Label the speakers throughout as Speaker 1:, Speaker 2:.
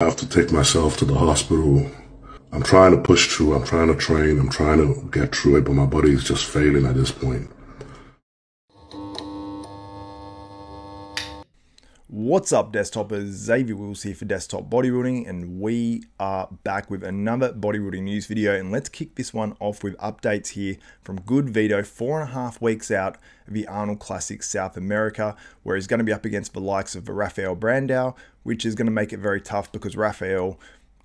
Speaker 1: I have to take myself to the hospital. I'm trying to push through. I'm trying to train. I'm trying to get through it, but my body is just failing at this point.
Speaker 2: What's up, desktopers? Xavier Wills here for Desktop Bodybuilding, and we are back with another bodybuilding news video. And let's kick this one off with updates here from Goodvito, four and a half weeks out of the Arnold Classic South America, where he's going to be up against the likes of Rafael Brandao, which is going to make it very tough because Rafael,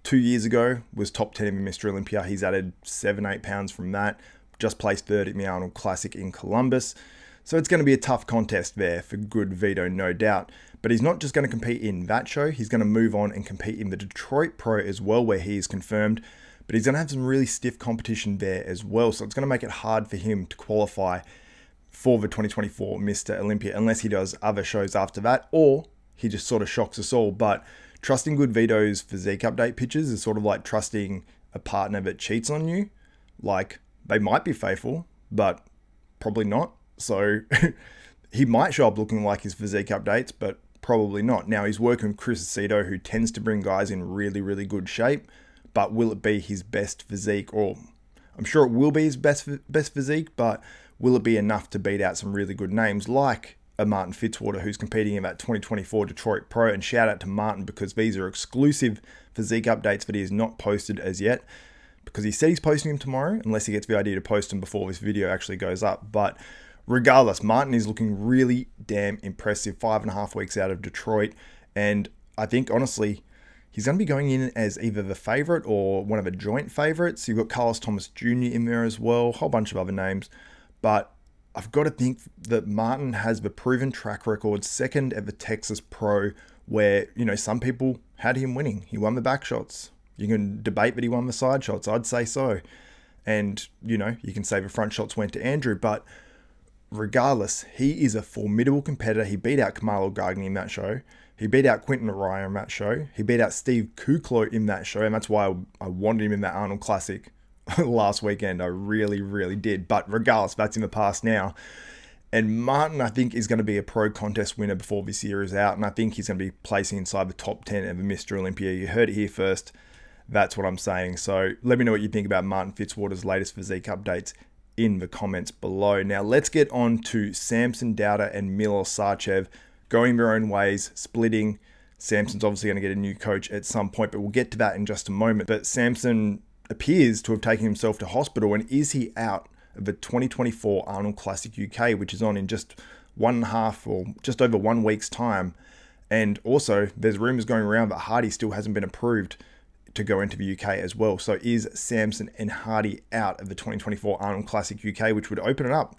Speaker 2: two years ago, was top 10 in Mr. Olympia. He's added seven, eight pounds from that, just placed third in the Arnold Classic in Columbus. So it's going to be a tough contest there for Goodvito, no doubt. But he's not just going to compete in that show, he's going to move on and compete in the Detroit Pro as well, where he is confirmed. But he's going to have some really stiff competition there as well. So it's going to make it hard for him to qualify for the 2024 Mr. Olympia unless he does other shows after that or he just sort of shocks us all. But trusting Goodvito's physique update pictures is sort of like trusting a partner that cheats on you. Like they might be faithful, but probably not. So he might show up looking like his physique updates, but probably not. Now he's working with Chris Aceto, who tends to bring guys in really, really good shape, but will it be his best physique? Or I'm sure it will be his best best physique, but will it be enough to beat out some really good names like a Martin Fitzwater who's competing in that 2024 Detroit Pro? And shout out to Martin because these are exclusive physique updates that he has not posted as yet. Because he said he's posting them tomorrow, unless he gets the idea to post them before this video actually goes up. But regardless, Martin is looking really damn impressive. Five and a half weeks out of Detroit. And I think, honestly, he's going to be going in as either the favorite or one of the joint favorites. You've got Carlos Thomas Jr. in there as well, a whole bunch of other names. But I've got to think that Martin has the proven track record, second at the Texas Pro, where, you know, some people had him winning. He won the back shots. You can debate that he won the side shots. I'd say so. And, you know, you can say the front shots went to Andrew, but regardless, he is a formidable competitor. He beat out Camilo Gagni in that show. He beat out Quinton Eriya in that show. He beat out Steve Kuclo in that show, and that's why I, I wanted him in that Arnold Classic last weekend. I really, really did. But regardless, that's in the past now. And Martin, I think, is going to be a pro contest winner before this year is out. And I think he's going to be placing inside the top 10 of the Mr. Olympia. You heard it here first. That's what I'm saying. So let me know what you think about Martin Fitzwater's latest physique updates in the comments below. Now let's get on to Samson Dauda and Milos Sarcev going their own ways, splitting. Samson's obviously going to get a new coach at some point, but we'll get to that in just a moment. But Samson appears to have taken himself to hospital, and is he out of the 2024 Arnold Classic UK, which is on in just one and a half or just over one week's time? And also, there's rumors going around that Hardy still hasn't been approved to go into the UK as well. So is Samson and Hardy out of the 2024 Arnold Classic UK, which would open it up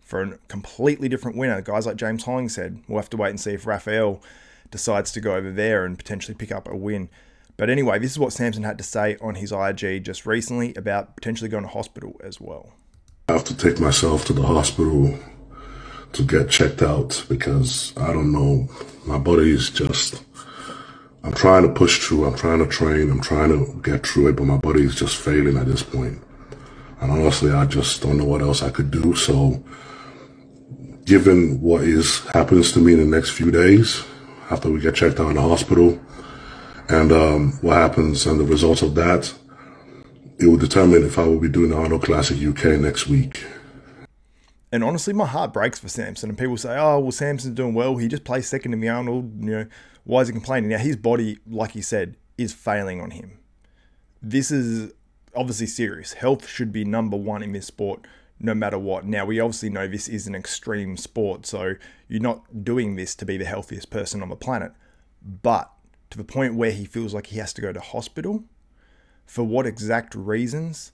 Speaker 2: for a completely different winner? Guys like James Hollingshead. We'll have to wait and see if Rafael decides to go over there and potentially pick up a win. But anyway, this is what Samson had to say on his IG just recently about potentially going to hospital as well.
Speaker 1: I have to take myself to the hospital to get checked out because I don't know, my body is just I'm trying to push through. I'm trying to train. I'm trying to get through it, but my body is just failing at this point. And honestly, I just don't know what else I could do. So, given what is happens to me in the next few days, after we get checked out in the hospital, and um, what happens and the results of that, it will determine if I will be doing the Arnold Classic UK next week.
Speaker 2: And honestly, my heart breaks for Samson. And people say, "Oh, well, Samson's doing well. He just placed second in the Arnold. You know, why is he complaining? Now, his body, like he said, is failing on him. This is obviously serious. Health should be number one in this sport, no matter what. Now, we obviously know this is an extreme sport, so you're not doing this to be the healthiest person on the planet. But to the point where he feels like he has to go to hospital, for what exact reasons?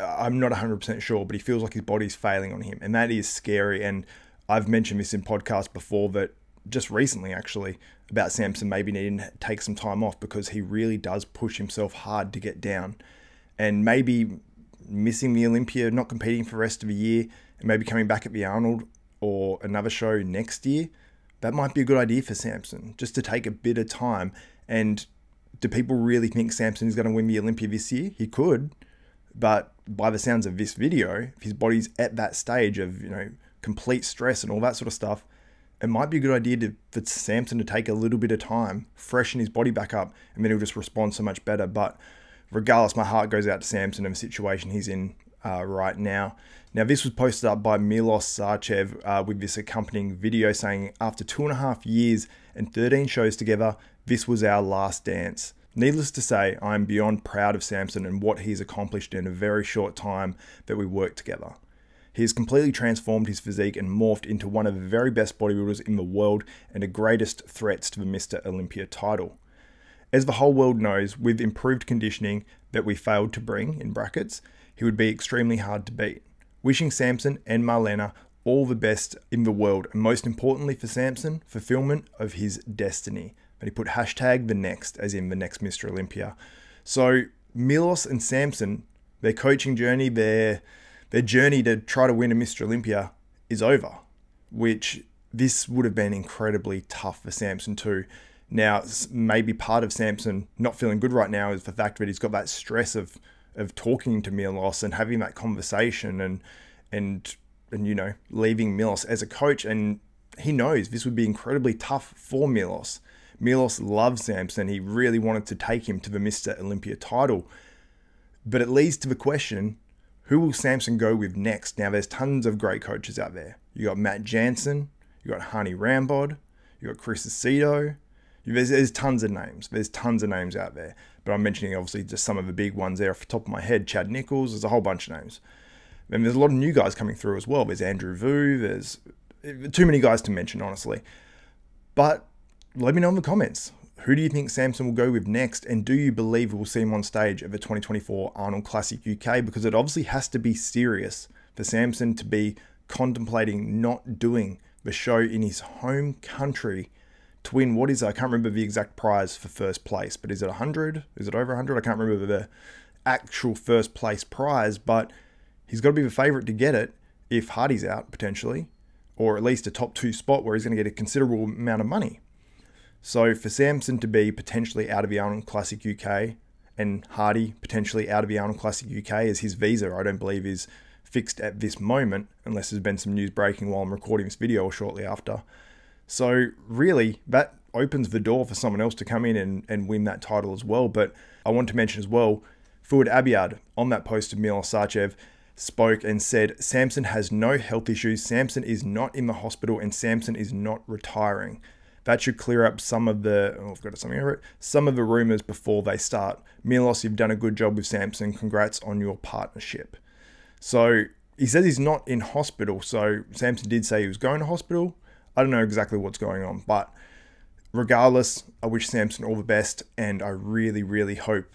Speaker 2: I'm not 100% sure, but he feels like his body's failing on him. And that is scary. And I've mentioned this in podcasts before that just recently actually about Samson maybe needing to take some time off because he really does push himself hard to get down. And maybe missing the Olympia, not competing for the rest of the year, and maybe coming back at the Arnold or another show next year, that might be a good idea for Samson, just to take a bit of time. And do people really think Samson is going to win the Olympia this year? He could, but by the sounds of this video, if his body's at that stage of, you know, complete stress and all that sort of stuff, it might be a good idea to, for Samson to take a little bit of time, freshen his body back up, and then he'll just respond so much better. But regardless, my heart goes out to Samson and the situation he's in uh, right now. Now, this was posted up by Milos Sarcev uh, with this accompanying video saying, after two and a half years and 13 shows together, this was our last dance. Needless to say, I am beyond proud of Samson and what he's accomplished in a very short time that we worked together. He has completely transformed his physique and morphed into one of the very best bodybuilders in the world and the greatest threats to the Mr. Olympia title. As the whole world knows, with improved conditioning that we failed to bring, in brackets, he would be extremely hard to beat. Wishing Samson and Marlena all the best in the world, and most importantly for Samson, fulfillment of his destiny. But he put hashtag the next, as in the next Mr. Olympia. So Milos and Samson, their coaching journey, their their journey to try to win a Mr. Olympia is over, which this would have been incredibly tough for Samson too. Now, maybe part of Samson not feeling good right now is the fact that he's got that stress of of talking to Milos and having that conversation and and and you know leaving Milos as a coach and he knows this would be incredibly tough for Milos. Milos loves Samson. He really wanted to take him to the Mr. Olympia title. But it leads to the question who will Samson go with next? Now, there's tons of great coaches out there. You got Matt Jansen, you got Hany Rambod, you got Chris Aceto. There's, there's tons of names. There's tons of names out there. But I'm mentioning obviously just some of the big ones there off the top of my head. Chad Nichols, there's a whole bunch of names. And there's a lot of new guys coming through as well. There's Andrew Vu, there's eh, too many guys to mention, honestly. But let me know in the comments. Who do you think Samson will go with next? And do you believe we'll see him on stage at the 2024 Arnold Classic UK? Because it obviously has to be serious for Samson to be contemplating not doing the show in his home country to win what is I can't remember the exact prize for first place, but is it 100? Is it over 100? I can't remember the actual first place prize, but he's got to be the favorite to get it if Hardy's out potentially, or at least a top two spot where he's going to get a considerable amount of money. So for Samson to be potentially out of the Arnold Classic UK and Hardy potentially out of the Arnold Classic UK as his visa, I don't believe is fixed at this moment, unless there's been some news breaking while I'm recording this video or shortly after. So really, that opens the door for someone else to come in and, and win that title as well. But I want to mention as well, Fouad Abiad on that post of Milos Sarcev spoke and said Samson has no health issues, Samson is not in the hospital, and Samson is not retiring. That should clear up some of the oh, I've got something over it. Some of the rumors before they start. Milos, you've done a good job with Samson. Congrats on your partnership. So he says he's not in hospital. So Samson did say he was going to hospital. I don't know exactly what's going on, but regardless, I wish Samson all the best, and I really, really hope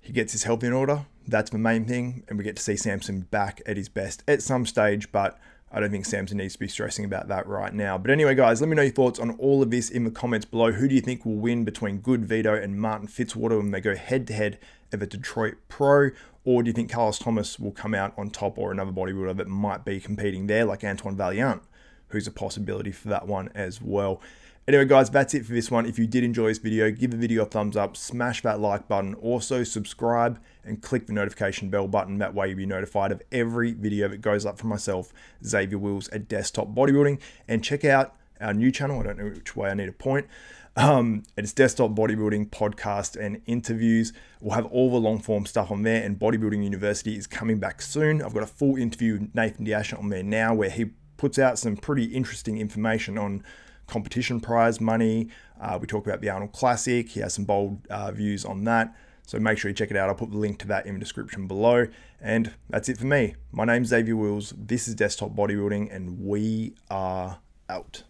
Speaker 2: he gets his health in order. That's the main thing, and we get to see Samson back at his best at some stage, but I don't think Samson needs to be stressing about that right now. But anyway, guys, let me know your thoughts on all of this in the comments below. Who do you think will win between Goodvito and Martin Fitzwater when they go head to head at the Detroit Pro? Or do you think Carlos Thomas will come out on top or another bodybuilder that might be competing there, like Antoine Vaillant, who's a possibility for that one as well? Anyway, guys, that's it for this one. If you did enjoy this video, give the video a thumbs up, smash that like button, also subscribe and click the notification bell button. That way you'll be notified of every video that goes up from myself, Xavier Wills at Desktop Bodybuilding. And check out our new channel. I don't know which way I need to point. Um, it's Desktop Bodybuilding podcast and interviews. We'll have all the long form stuff on there, and Bodybuilding University is coming back soon. I've got a full interview with Nathan De Asha on there now where he puts out some pretty interesting information on competition prize money. Uh, we talk about the Arnold Classic. He has some bold uh, views on that. So make sure you check it out. I'll put the link to that in the description below. And that's it for me. My name's Xavier Wills. This is Desktop Bodybuilding, and we are out.